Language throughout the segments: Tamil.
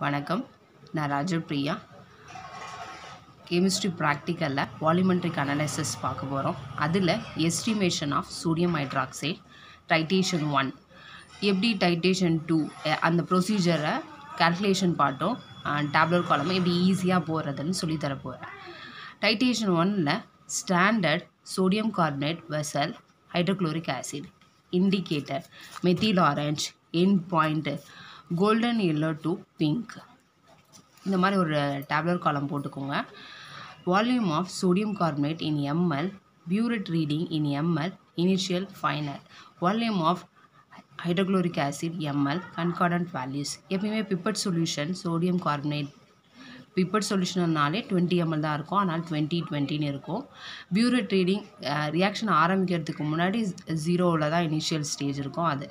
வணக்கம். நான் ராஜு பிரியா. கெமிஸ்ட்ரி ப்ராக்டிக்கலில் வாலிமெண்ட்ரிக் அனாலிசிஸ் பார்க்க போகிறோம் அதில் estimation of sodium hydroxide titration one எப்படி டைட்டேஷன் டூ அந்த ப்ரொசீஜரை கால்குலேஷன் பாட்டும். டேப்லெட் காலமும் எப்படி ஈஸியாக போகிறதுன்னு சொல்லித்தர போகிறேன் டைட்டேஷன் ஒன்னில் standard sodium carbonate vessel hydrochloric acid indicator methyl orange end point golden yellow to pink இந்த மாதிரி ஒரு டேப்லெட் காலம் போட்டுக்கோங்க. Volume of sodium carbonate in ml burette reading in ml initial final volume of hydrochloric acid ml concordant values எப்பயுமே pipette solution sodium carbonate pipette சொல்யூஷன்னாலே twenty ML தான் இருக்கும். ஆனால் டுவெண்ட்டி டுவெண்ட்டின்னு இருக்கும். பியூரிட் ரீடிங் ரியாக்ஷன் ஆரம்பிக்கிறதுக்கு முன்னாடி ஜீரோவில் தான் இனிஷியல் ஸ்டேஜ் இருக்கும் அது.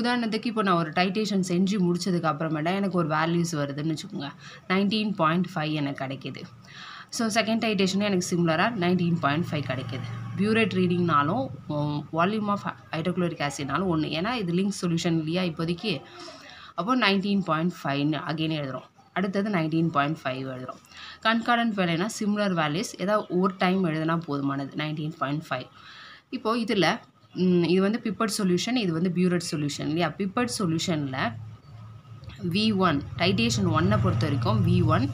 உதாரணத்துக்கு இப்போ நான் ஒரு டைட்டேஷன் செஞ்சு முடிச்சதுக்கு அப்புறமேட்டா எனக்கு ஒரு வேல்யூஸ் வருதுன்னு வச்சுக்கோங்க. நைன்டீன் பாயிண்ட் ஃபைவ் எனக்கு கிடைக்கிது. ஸோ செகண்ட் டைட்டேஷனும் எனக்கு சிம்லராக நைன்டீன் பாயிண்ட் ஃபைவ் கிடைக்கிது. பியூரேட் ரீடிங்னாலும் வால்யூம் ஆஃப் ஹைட்ரோக்ளோரிக் ஆசிட்னாலும் ஒன்று ஏன்னா இது லிங்க் சொல்யூஷன் இல்லையா இப்போதைக்கு? அப்போ நைன்டீன் பாயிண்ட் ஃபைவ்னு அகெயின் எழுதுகிறோம் அடுத்தது நைன்டீன் பாயிண்ட் ஃபைவ் எழுதுகிறோம் கண்கார்டன் வேலைனா சிம்லர் வேல்யூஸ் ஏதாவது ஒரு டைம் எழுதுனா போதுமானது நைன்டீன் பாயிண்ட் ஃபைவ் இப்போது இதில் இது வந்து பிப்பட் சொல்யூஷன் இது வந்து பியூரட் சொல்யூஷன் இல்லையா? பிப்பட் சொல்யூஷனில் வி ஒன் டைட்டேஷன் ஒன்னை பொறுத்த வரைக்கும் வி ஒன்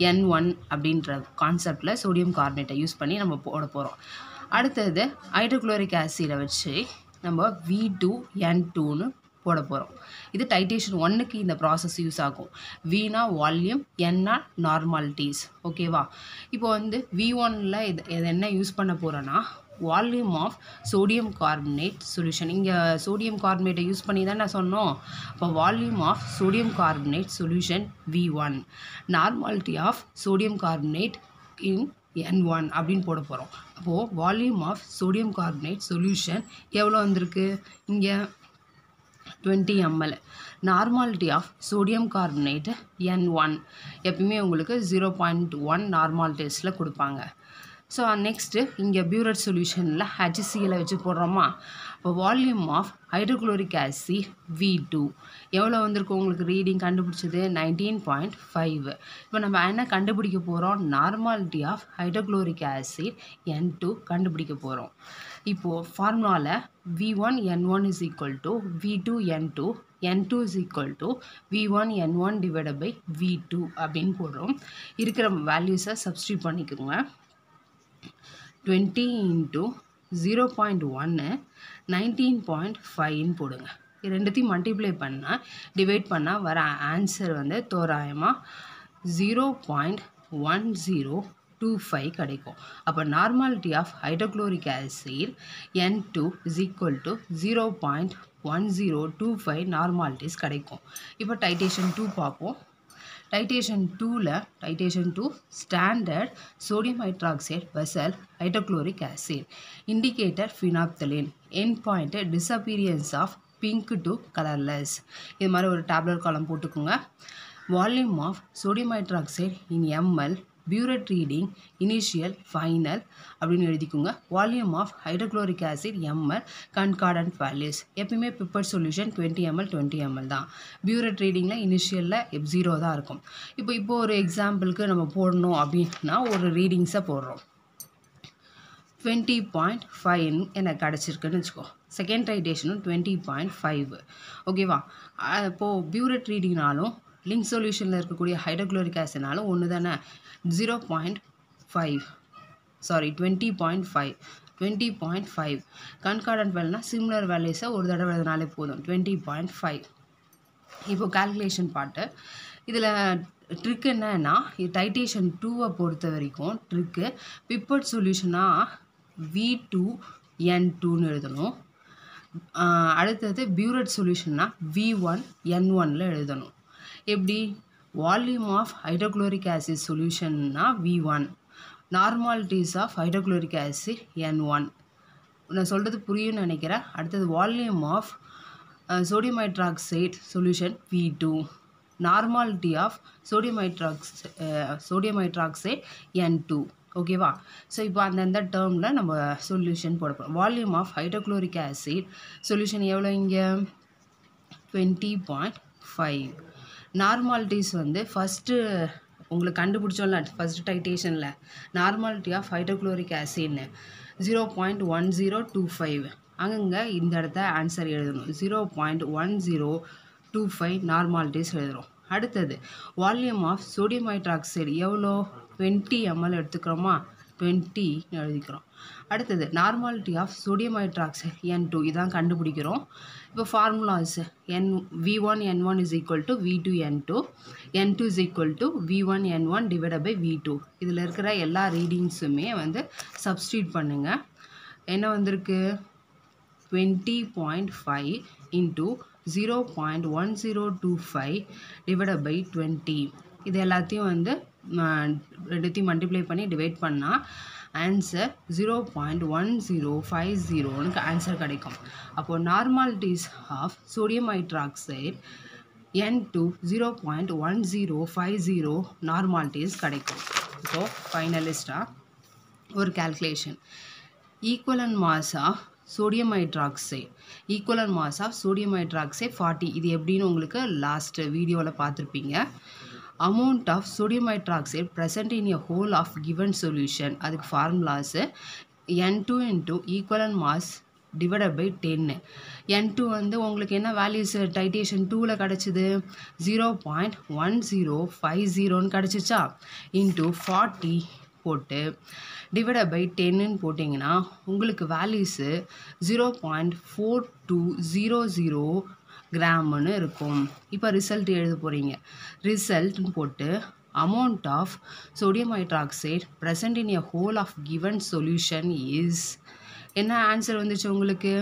என் ஒன் அப்படின்ற கான்செப்டில் சோடியம் கார்பனேட்டை யூஸ் பண்ணி நம்ம போட போகிறோம் அடுத்தது ஹைட்ரோக்ளோரிக் ஆசிடை வச்சு நம்ம வி டூ என் டூன்னு போட போகிறோம் இது டைட்டேஷன் ஒன்றுக்கு இந்த ப்ராசஸ் யூஸ் ஆகும். வீணா வால்யூம் என்னா நார்மாலிட்டிஸ் ஓகேவா இப்போ வந்து வி ஒனில் இது இது என்ன யூஸ் பண்ண போகிறோன்னா volume of sodium carbonate solution இங்கே சோடியம் கார்பனேட்டை யூஸ் பண்ணி தான் நான் சொன்னோம். இப்போ volume of sodium carbonate solution V one normality of sodium carbonate in N one அப்படின்னு போட போகிறோம் அப்போது volume of sodium carbonate solution எவ்வளோ வந்திருக்கு? இங்கே twenty ml normality of sodium carbonate N one எப்பயுமே உங்களுக்கு ஜீரோ பாயிண்ட் ஒன் நார்மாலிட்டிஸில் கொடுப்பாங்க. ஸோ நெக்ஸ்ட்டு இங்கே பியூரட் சொல்யூஷனில் ஹெச்சிசியில் வச்சு போடுறோமா? இப்போ volume of hydrochloric acid V two எவ்வளோ வந்திருக்கு உங்களுக்கு ரீடிங் கண்டுபிடிச்சது? நைன்டீன் பாயிண்ட் ஃபைவ் இப்போ நம்ம என்ன கண்டுபிடிக்க போகிறோம் normality of hydrochloric acid N two கண்டுபிடிக்க போகிறோம் இப்போது ஃபார்முலாவில் V one N one is equal to V two N two N two is equal to V one N one divide by V two அப்படின்னு போடுறோம். இருக்கிற வேல்யூஸை சப்ஸ்டியூட் பண்ணிக்கோங்க. டுவெண்ட்டி இன்ட்டு ஜீரோ பாயிண்ட் ஒன்று நைன்டீன் பாயிண்ட் ஃபைவ்னு போடுங்க. இது ரெண்டுத்தையும் மல்டிப்ளை பண்ணால் டிவைட் பண்ணால் வர ஆன்சர் வந்து தோராயமாக zero point one zero two five கிடைக்கும். அப்போ normality of hydrochloric acid N two is equal to zero point one zero two five normalities கிடைக்கும். இப்போ டைட்டேஷன் டூ பார்ப்போம். டைட்டேஷன் டூவில் titration two standard sodium hydroxide vessel hydrochloric acid indicator phenolphthalein end point disappearance of pink to colourless. இது மாதிரி ஒரு டேப்லெட் காலம் போட்டுக்கோங்க. Volume of sodium hydroxide in ml burette reading initial final அப்படின்னு எழுதிக்கோங்க. Volume of hydrochloric acid ml concordant values எப்பயுமே pipette solution twenty ml twenty ml தான். பியூரட் ரீடிங்கில் இனிஷியலில் ஜீரோ தான் இருக்கும். இப்போ இப்போ ஒரு எக்ஸாம்பிளுக்கு நம்ம போடணும் அப்படின்னா ஒரு ரீடிங்ஸை போடுறோம். டுவெண்ட்டி பாயிண்ட் ஃபைவ் எனக்கு கிடச்சிருக்குன்னு வச்சுக்கோ. செகண்ட் ரைடேஷனும் டுவெண்ட்டி பாயிண்ட் ஃபைவ் ஓகேவா இப்போது பியூரட் ரீடிங்னாலும் லிங்க் சொல்யூஷனில் இருக்கக்கூடிய ஹைட்ரோக்ளோரிக் ஆசிட்னாலும் ஒன்று தானே? Zero point five. Sorry twenty point five. Twenty point five. Concordant வேல்னா similar வேல்யூஸை ஒரு தடவை எழுதினாலே போதும். Twenty point five. இப்போ கால்குலேஷன் பாட்டு. இதில் ட்ரிக் என்னன்னா டைட்டேஷன் டூவை பொறுத்த வரைக்கும் ட்ரிக்கு பிப்பட் சொல்யூஷனாக வி டூ என் டூன்னு எழுதணும். அடுத்தது பியூரட் சொல்யூஷன்னா வி ஒன் என் ஒனில் எழுதணும். எப்படி? Volume of hydrochloric acid சொல்யூஷன்னா V one normalities of hydrochloric acid N one நான் சொல்கிறது புரியும்னு நினைக்கிறேன். அடுத்தது volume of sodium hydroxide solution V two normality of sodium hydrox sodium hydroxide N two ஓகேவா ஸோ இப்போ அந்தந்த டேர்மில் நம்ம சொல்யூஷன் போட போகிறோம் volume of hydrochloric acid solution எவ்வளோ இங்கே? டுவெண்ட்டி பாயிண்ட் ஃபைவ் நார்மாலிட்டிஸ் வந்து ஃபஸ்ட்டு உங்களுக்கு கண்டுபிடிச்சோம்ல ஃபஸ்ட் டைட்டேஷனில் normality of hydrochloric ஆசிட்னு zero point one zero two five அங்கங்கே இந்த இடத்த ஆன்சர் எழுதணும். Zero point one zero two five normalities எழுதுகிறோம் அடுத்தது வால்யூம் ஆஃப் சோடியம் ஹைட்ராக்சைடு எவ்வளோ டுவெண்ட்டி எம்எல் எடுத்துக்கிறோமா? டுவெண்ட்டி எழுதிக்கிறோம். அடுத்தது normality of sodium hydroxide N two இதான் கண்டுபிடிக்கிறோம். இப்போ formulas N V one N one is equal to V two N two N two is equal to V one N one divide by V two இதில் இருக்கிற எல்லா ரீடிங்ஸுமே வந்து சப்ஸ்டியூட் பண்ணுங்கள் என்ன வந்திருக்கு? Twenty point five into zero point one zero two five divide by twenty இது எல்லாத்தையும் வந்து ரெண்டுத்தையும் மல்டிப்ளை பண்ணி டிவைட் பண்ணால் answer zero point one zero five ஜீரோனுக்கு answer கிடைக்கும். அப்போது normalities of sodium hydroxide N two zero point one zero five zero normalities கிடைக்கும். ஸோ ஃபைனலிஸ்டாக ஒரு calculation equivalent mass of sodium hydroxide equivalent mass of sodium hydroxide forty இது எப்படின்னு உங்களுக்கு லாஸ்ட் வீடியோவில் பார்த்துருப்பீங்க. Amount of sodium hydroxide present in a whole of given solution அதுக்கு formulas N two into equivalent mass divided by ten N two வந்து உங்களுக்கு என்ன வேல்யூஸ் டைட்டேஷன் டூவில் கிடச்சிது. Zero point one zero five ஜீரோன்னு கிடச்சிச்சா? இன்ட்டு ஃபார்ட்டி போட்டு டிவைடட் பை டென்னுன்னு போட்டிங்கன்னா உங்களுக்கு values zero point four two zero zero கிராம்னு இருக்கும். இப்போ ரிசல்ட் எழுத போகிறீங்க ரிசல்ட்னு போட்டு amount of sodium hydroxide present in a whole of given solution is என்ன ஆன்சர் வந்துச்சு உங்களுக்கு?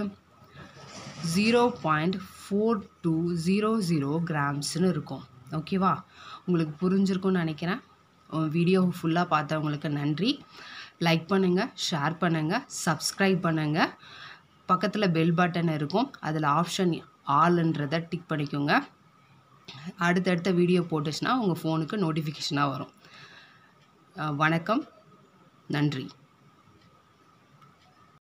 Zero point four two zero zero கிராம்ஸ்னு இருக்கும். ஓகேவா உங்களுக்கு புரிஞ்சிருக்கும்னு நினைக்கிறேன். வீடியோ ஃபுல்லாக பார்த்தவங்களுக்கு நன்றி. லைக் பண்ணுங்கள் ஷேர் பண்ணுங்கள் சப்ஸ்கிரைப் பண்ணுங்கள் பக்கத்தில் பெல் பட்டன் இருக்கும். அதில் ஆப்ஷன் ஆல்ன்றதை டிக் பண்ணிக்கோங்க. அடுத்தடுத்த வீடியோ போட்டுச்சுன்னா உங்கள் ஃபோனுக்கு நோட்டிஃபிகேஷனாக வரும். வணக்கம். நன்றி.